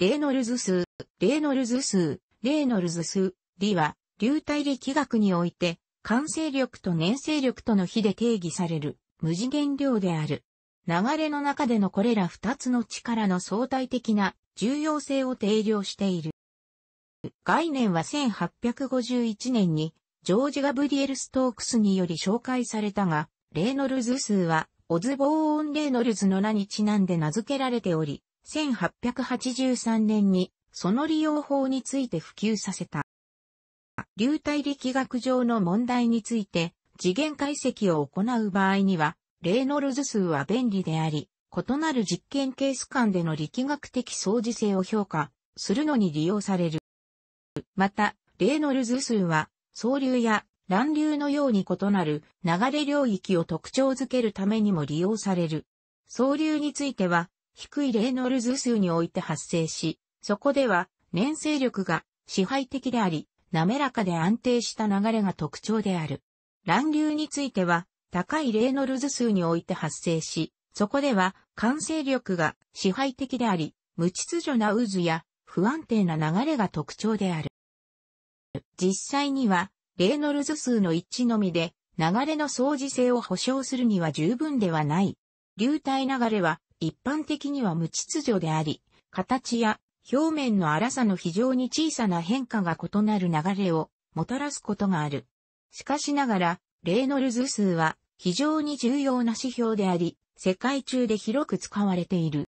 レーノルズ数、レーノルズ数、レーノルズ数、理は、流体力学において、慣性力と粘性力との比で定義される無次元量である。流れの中でのこれら二つの力の相対的な重要性を定量している。概念は1851年にジョージ・ガブリエル・ストークスにより紹介されたが、レーノルズ数はオズボーン・レーノルズの名にちなんで名付けられており、1883年にその利用法について普及させた。流体力学上の問題について次元解析を行う場合には、レーノルズ数は便利であり、異なる実験ケース間での力学的相似性を評価するのに利用される。また、レーノルズ数は、総流や乱流のように異なる流れ領域を特徴づけるためにも利用される。総流については、低いレーノルズ数において発生し、そこでは粘性力が支配的であり、滑らかで安定した流れが特徴である。乱流については、高いレーノルズ数において発生し、そこでは完成力が支配的であり、無秩序な渦や不安定な流れが特徴である。実際には、レーノルズ数の一致のみで、流れの相似性を保証するには十分ではない。流体流れは一般的には無秩序であり、形や表面の粗さの非常に小さな変化が異なる流れをもたらすことがある。しかしながら、レーノルズ数は非常に重要な指標であり、世界中で広く使われている。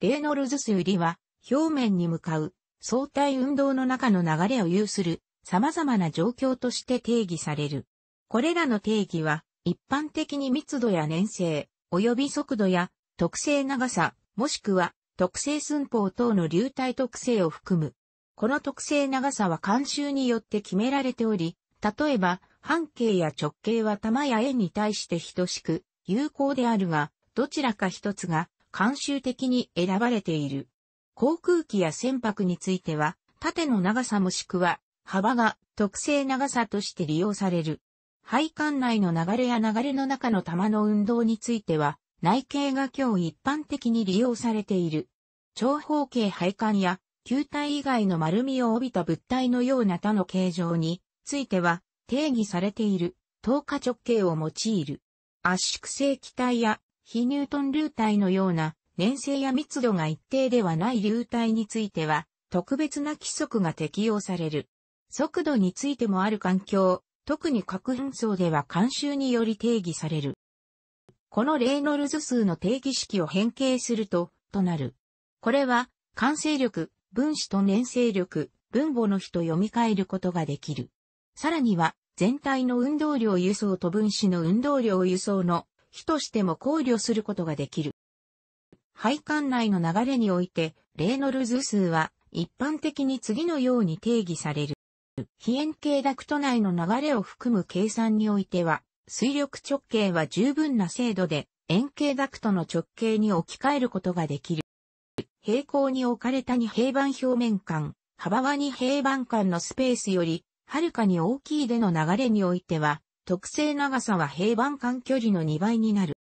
レーノルズ数理は、表面に向かう相対運動の中の流れを有する様々な状況として定義される。これらの定義は、一般的に密度や粘性、及び速度や特性長さ、もしくは特性寸法等の流体特性を含む。この特性長さは慣習によって決められており、例えば、半径や直径は玉や円に対して等しく有効であるが、どちらか一つが慣習的に選ばれている。航空機や船舶については、縦の長さもしくは幅が特性長さとして利用される。配管内の流れや流れの中の玉の運動については、内径が今日一般的に利用されている。長方形配管や球体以外の丸みを帯びた物体のような他の形状については定義されている等価直径を用いる。圧縮性気体や非ニュートン流体のような粘性や密度が一定ではない流体については特別な規則が適用される。速度についてもある環境、特に核紛争では慣習により定義される。このレーノルズ数の定義式を変形すると、となる。これは、完成力、分子と粘性力、分母の比と読み替えることができる。さらには、全体の運動量輸送と分子の運動量輸送の比としても考慮することができる。配管内の流れにおいて、レーノルズ数は一般的に次のように定義される。非円形ダクト内の流れを含む計算においては、水力直径は十分な精度で円形ダクトの直径に置き換えることができる。平行に置かれた2平板表面間、幅は2平板間のスペースよりはるかに大きいでの流れにおいては、特性長さは平板間距離の2倍になる。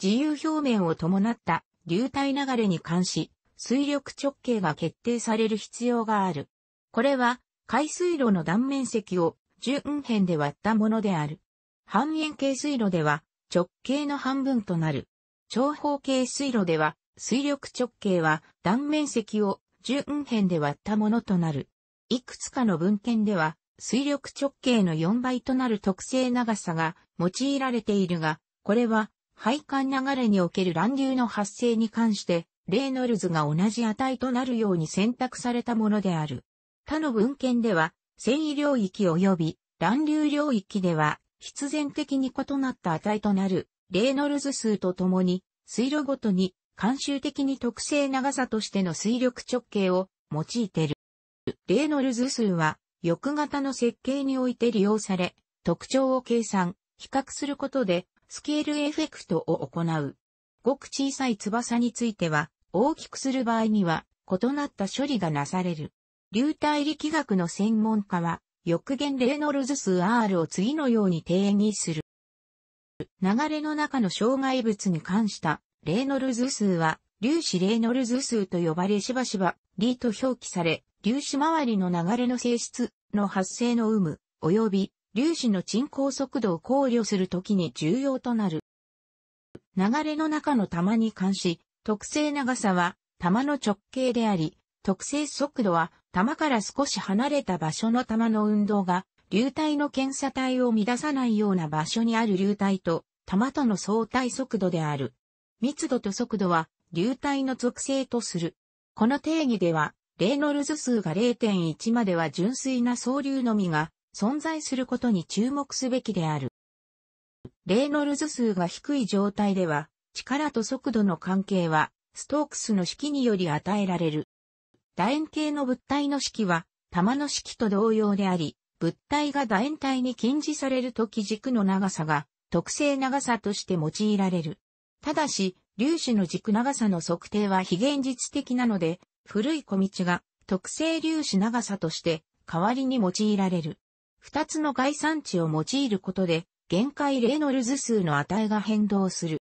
自由表面を伴った流体流れに関し、水力直径が決定される必要がある。これは、海水路の断面積を順辺で割ったものである。半円形水路では直径の半分となる。長方形水路では水力直径は断面積を順辺で割ったものとなる。いくつかの文献では、水力直径の4倍となる特性長さが用いられているが、これは配管流れにおける乱流の発生に関して、レーノルズが同じ値となるように選択されたものである。他の文献では、繊維領域及び乱流領域では、必然的に異なった値となる、レーノルズ数とともに、水路ごとに、慣習的に特性長さとしての水力直径を用いている。レーノルズ数は、翼型の設計において利用され、特徴を計算、比較することで、スケールエフェクトを行う。ごく小さい翼については、大きくする場合には、異なった処理がなされる。流体力学の専門家は、翼限レーノルズ数 R を次のように定義する。流れの中の障害物に関したレーノルズ数は粒子レーノルズ数と呼ばれしばしば、リと表記され、粒子周りの流れの性質の発生の有無、及び粒子の沈降速度を考慮するときに重要となる。流れの中の玉に関し、特性長さは玉の直径であり、特性速度は玉から少し離れた場所の玉の運動が流体の検査体を乱さないような場所にある流体と玉との相対速度である。密度と速度は流体の属性とする。この定義では、レーノルズ数が0.1までは純粋な総流のみが存在することに注目すべきである。レーノルズ数が低い状態では、力と速度の関係は、ストークスの式により与えられる。楕円形の物体の式は、玉の式と同様であり、物体が楕円体に禁じされるとき軸の長さが特性長さとして用いられる。ただし、粒子の軸長さの測定は非現実的なので、古い小道が特性粒子長さとして代わりに用いられる。二つの概算値を用いることで、限界レーノルズ数の値が変動する。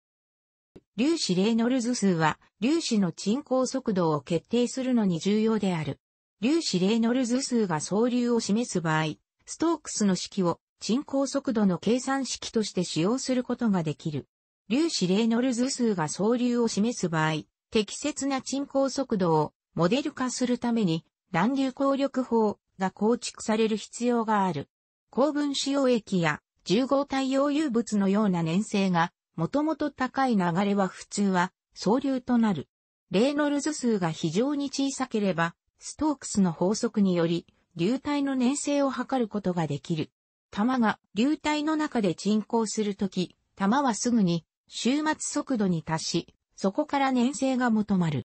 粒子レーノルズ数は粒子の沈降速度を決定するのに重要である。粒子レーノルズ数が総流を示す場合、ストークスの式を沈降速度の計算式として使用することができる。粒子レーノルズ数が総流を示す場合、適切な沈降速度をモデル化するために、乱流効力法が構築される必要がある。高分子溶液や重合太陽有物のような粘性が、もともと高い流れは普通は、総流となる。レーノルズ数が非常に小さければ、ストークスの法則により、流体の粘性を測ることができる。玉が流体の中で沈降するとき、玉はすぐに終末速度に達し、そこから粘性が求まる。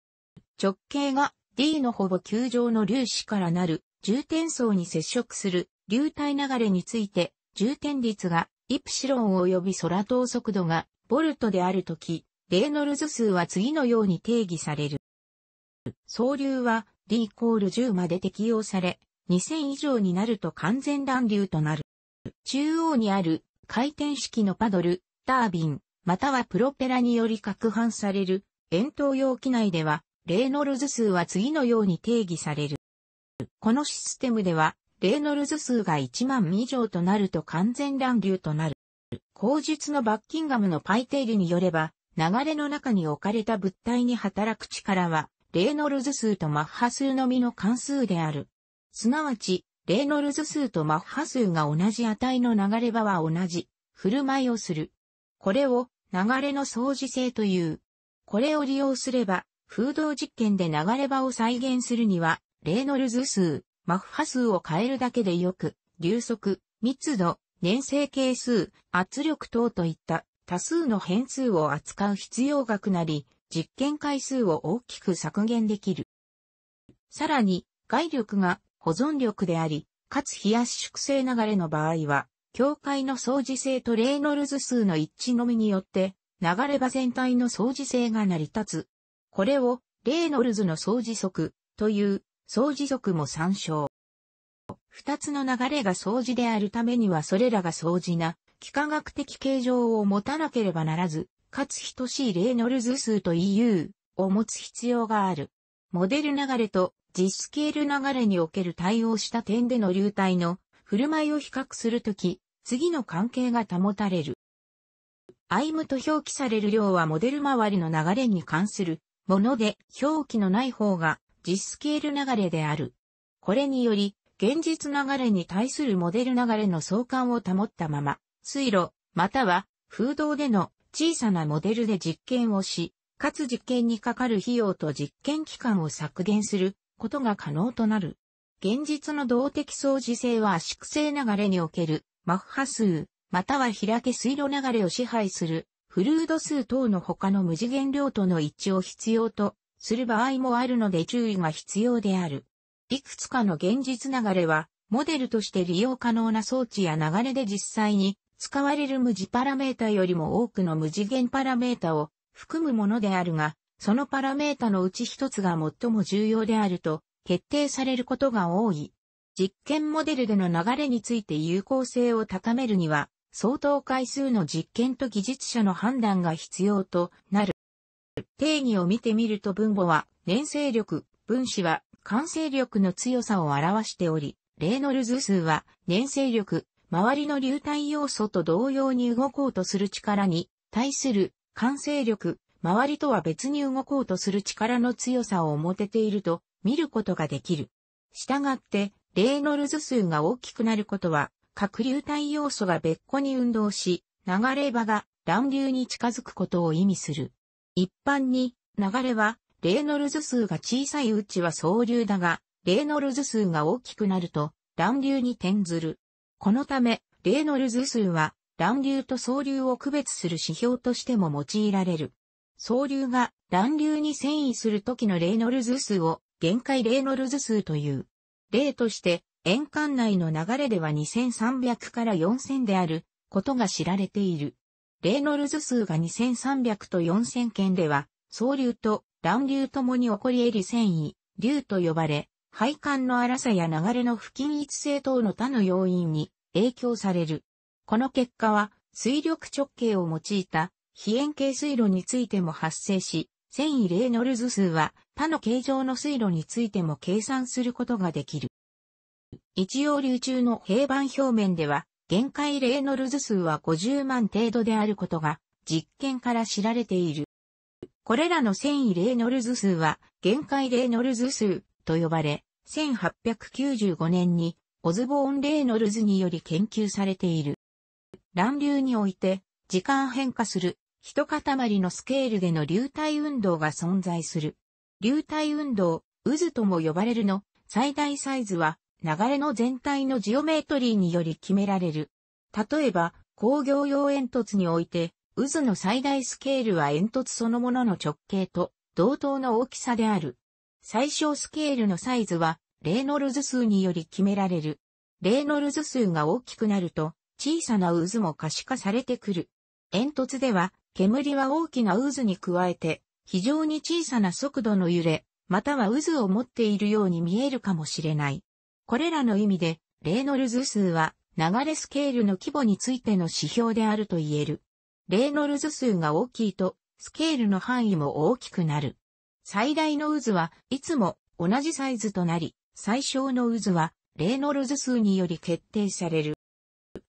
直径が D のほぼ球状の粒子からなる重点層に接触する流体流れについて、重点率がイプシロン及び空等速度がボルトであるとき、レーノルズ数は次のように定義される。総流は D イコール10まで適用され、2000以上になると完全乱流となる。中央にある回転式のパドル、タービン、またはプロペラにより攪拌される円筒容器内では、レーノルズ数は次のように定義される。このシステムでは、レーノルズ数が1万以上となると完全乱流となる。口述のバッキンガムのパイテールによれば、流れの中に置かれた物体に働く力は、レーノルズ数とマッハ数のみの関数である。すなわち、レーノルズ数とマッハ数が同じ値の流れ場は同じ、振る舞いをする。これを流れの相似性という。これを利用すれば、風洞実験で流れ場を再現するには、レーノルズ数、マッハ数を変えるだけでよく、流速、密度、粘性係数、圧力等といった多数の変数を扱う必要がくなり、実験回数を大きく削減できる。さらに、外力が保存力であり、かつ冷やし縮性流れの場合は、境界の相似性とレーノルズ数の一致のみによって、流れ場全体の相似性が成り立つ。これを、レーノルズの相似則という相似則も参照。二つの流れが相似であるためにはそれらが相似な、幾何学的形状を持たなければならず、かつ等しいレーノルズ数と EU を持つ必要がある。モデル流れと実スケール流れにおける対応した点での流体の振る舞いを比較するとき、次の関係が保たれる。アイムと表記される量はモデル周りの流れに関するもので、表記のない方が実スケール流れである。これにより、現実流れに対するモデル流れの相関を保ったまま、水路、または風洞での小さなモデルで実験をし、かつ実験にかかる費用と実験期間を削減することが可能となる。現実の動的相似性は粛清流れにおけるマッハ数、または開け水路流れを支配するフルード数等の他の無次元量との一致を必要とする場合もあるので注意が必要である。いくつかの現実流れは、モデルとして利用可能な装置や流れで実際に使われる無次パラメータよりも多くの無次元パラメータを含むものであるが、そのパラメータのうち一つが最も重要であると決定されることが多い。実験モデルでの流れについて有効性を高めるには、相当回数の実験と技術者の判断が必要となる。定義を見てみると分母は粘性力、分子は完成力の強さを表しており、レーノルズ数は粘性力、周りの流体要素と同様に動こうとする力に対する完成力、周りとは別に動こうとする力の強さを持てていると見ることができる。したがって、レーノルズ数が大きくなることは、各流体要素が別個に運動し、流れ場が乱流に近づくことを意味する。一般に、流れは、レーノルズ数が小さいうちは層流だが、レーノルズ数が大きくなると、乱流に転ずる。このため、レーノルズ数は、乱流と層流を区別する指標としても用いられる。層流が乱流に遷移するときのレーノルズ数を限界レーノルズ数という。例として、円環内の流れでは2300から4000であることが知られている。レーノルズ数が2300と4000件では、総流と乱流ともに起こり得る遷移、流と呼ばれ、配管の荒さや流れの不均一性等の他の要因に影響される。この結果は、水力直径を用いた非円形水路についても発生し、繊維レーノルズ数は他の形状の水路についても計算することができる。一応流中の平板表面では、限界レーノルズ数は50万程度であることが実験から知られている。これらの繊維レーノルズ数は限界レーノルズ数と呼ばれ、1895年にオズボーン・レーノルズにより研究されている。乱流において時間変化する一塊のスケールでの流体運動が存在する。流体運動、渦とも呼ばれるの最大サイズは流れの全体のジオメートリーにより決められる。例えば、工業用煙突において、渦の最大スケールは煙突そのものの直径と同等の大きさである。最小スケールのサイズは、レーノルズ数により決められる。レーノルズ数が大きくなると、小さな渦も可視化されてくる。煙突では、煙は大きな渦に加えて、非常に小さな速度の揺れ、または渦を持っているように見えるかもしれない。これらの意味で、レーノルズ数は流れスケールの規模についての指標であると言える。レーノルズ数が大きいと、スケールの範囲も大きくなる。最大の渦はいつも同じサイズとなり、最小の渦はレーノルズ数により決定される。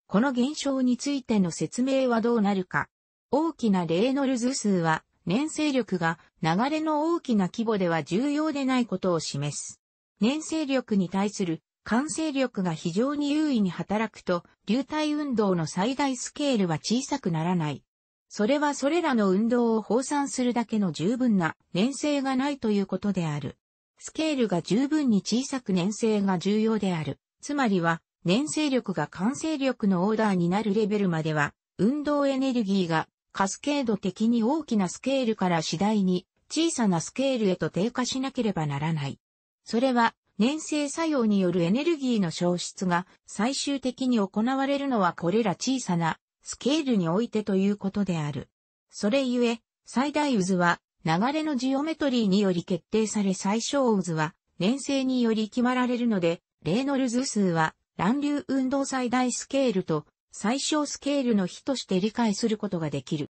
この現象についての説明はどうなるか。大きなレーノルズ数は、粘性力が流れの大きな規模では重要でないことを示す。粘性力に対する完成力が非常に優位に働くと、流体運動の最大スケールは小さくならない。それはそれらの運動を放散するだけの十分な粘性がないということである。スケールが十分に小さく粘性が重要である。つまりは、粘性力が完成力のオーダーになるレベルまでは、運動エネルギーがカスケード的に大きなスケールから次第に小さなスケールへと低下しなければならない。それは粘性作用によるエネルギーの消失が最終的に行われるのはこれら小さなスケールにおいてということである。それゆえ、最大渦は流れのジオメトリーにより決定され最小渦は粘性により決まられるので、レーノルズ数は乱流運動最大スケールと最小スケールの比として理解することができる。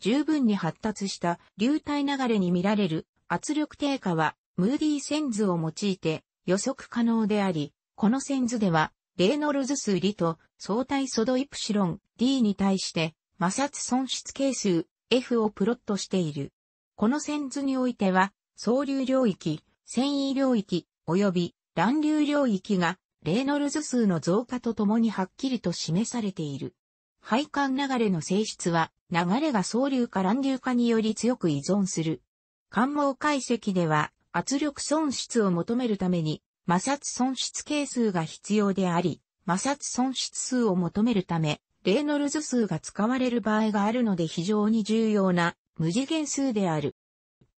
十分に発達した流体流れに見られる圧力低下はムーディー線図を用いて予測可能であり、この線図ではレーノルズ数リと相対ソドイプシロン D に対して摩擦損失係数 F をプロットしている。この線図においては、総流領域、繊維領域、及び乱流領域がレーノルズ数の増加とともにはっきりと示されている。配管流れの性質は、流れが総流か乱流化により強く依存する。関網解析では、圧力損失を求めるために、摩擦損失係数が必要であり、摩擦損失数を求めるため、レーノルズ数が使われる場合があるので非常に重要な無次元数である。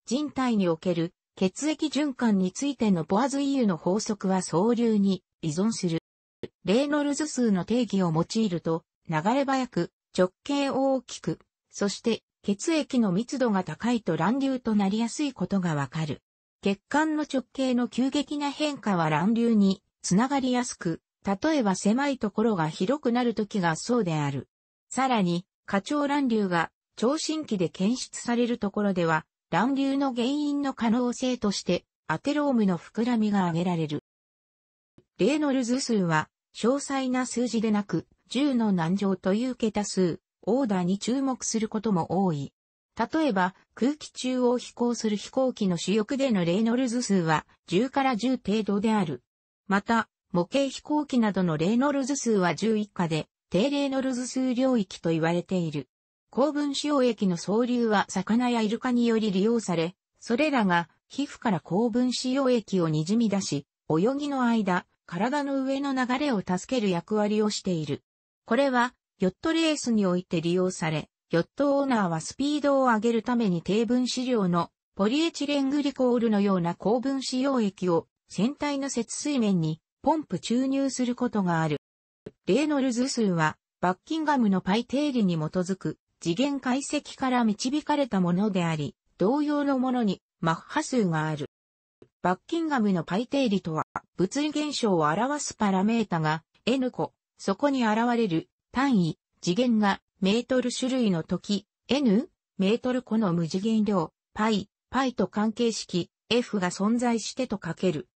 人体における血液循環についてのボアズイユの法則は総流に依存する。レーノルズ数の定義を用いると、流れ早く、直径大きく、そして血液の密度が高いと乱流となりやすいことがわかる。血管の直径の急激な変化は乱流につながりやすく、例えば狭いところが広くなるときがそうである。さらに、過長乱流が聴診器で検出されるところでは、乱流の原因の可能性として、アテロームの膨らみが挙げられる。レーノルズ数は、詳細な数字でなく、10の何乗という桁数、オーダーに注目することも多い。例えば、空気中を飛行する飛行機の主翼でのレーノルズ数は10から10程度である。また、模型飛行機などのレーノルズ数は10以下で、低レーノルズ数領域と言われている。高分子溶液の総流は魚やイルカにより利用され、それらが皮膚から高分子溶液を滲み出し、泳ぎの間、体の上の流れを助ける役割をしている。これは、ヨットレースにおいて利用され、ヨットオーナーはスピードを上げるために低分子量のポリエチレングリコールのような高分子溶液を船体の節水面にポンプ注入することがある。レーノルズ数はバッキンガムのパイ定理に基づく次元解析から導かれたものであり、同様のものにマッハ数がある。バッキンガムのパイ定理とは、物理現象を表すパラメータが N 個、そこに現れる単位、次元がメートル種類の時、N、メートル個の無次元量、パイ、パイと関係式、F が存在してと書ける。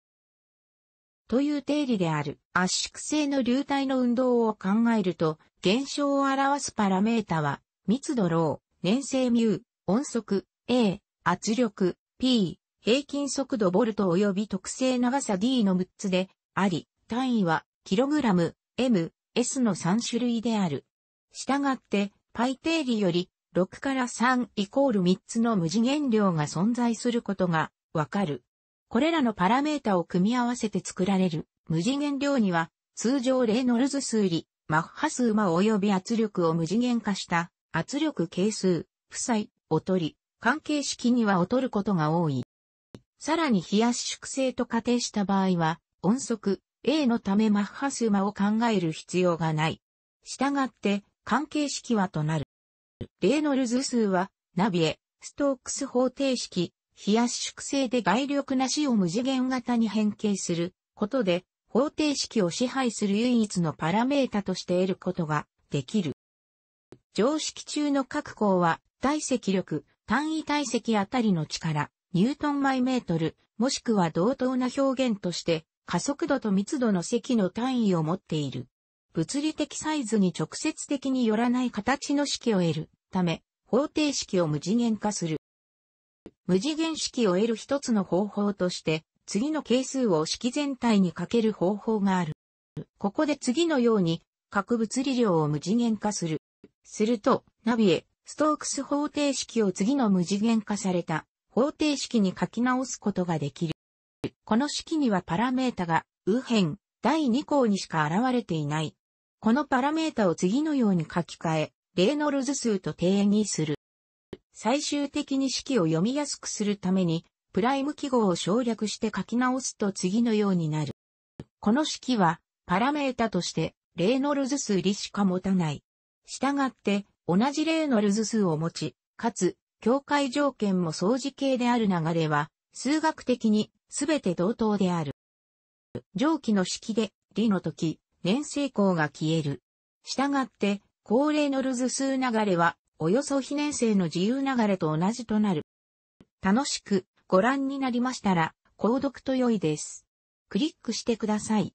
という定理である。圧縮性の流体の運動を考えると、現象を表すパラメータは、密度ロー、粘性ミュー、音速、A、圧力、P、平均速度ボルト及び特性長さ D の6つであり、単位は、キログラム、M、S の3種類である。したがって、パイ定理より、6から3イコール3つの無次元量が存在することがわかる。これらのパラメータを組み合わせて作られる無次元量には、通常レーノルズ数理、マッハ数マ及び圧力を無次元化した圧力係数、負債、劣り、関係式には劣ることが多い。さらに冷やし縮性と仮定した場合は、音速 A のためマッハ数マを考える必要がない。したがって、関係式はとなる。レーノルズ数は、ナビエ、ストークス方程式、冷やし縮性で外力なしを無次元型に変形することで、方程式を支配する唯一のパラメータとして得ることができる。常識中の各項は、体積力、単位体積あたりの力、ニュートンマイメートル、もしくは同等な表現として、加速度と密度の積の単位を持っている。物理的サイズに直接的によらない形の式を得るため、方程式を無次元化する。無次元式を得る一つの方法として、次の係数を式全体にかける方法がある。ここで次のように、各物理量を無次元化する。すると、ナビエ、ストークス方程式を次の無次元化された方程式に書き直すことができる。この式にはパラメータが右辺第2項にしか現れていない。このパラメータを次のように書き換え、レーノルズ数と定義する。最終的に式を読みやすくするために、プライム記号を省略して書き直すと次のようになる。この式は、パラメータとして、レーノルズ数理しか持たない。したがって、同じ例のルズ数を持ち、かつ、境界条件も相似形である流れは、数学的にすべて同等である。上記の式で、理の時、年成功が消える。したがって、恒例のルズ数流れは、およそ非年生の自由流れと同じとなる。楽しくご覧になりましたら、購読と良いです。クリックしてください。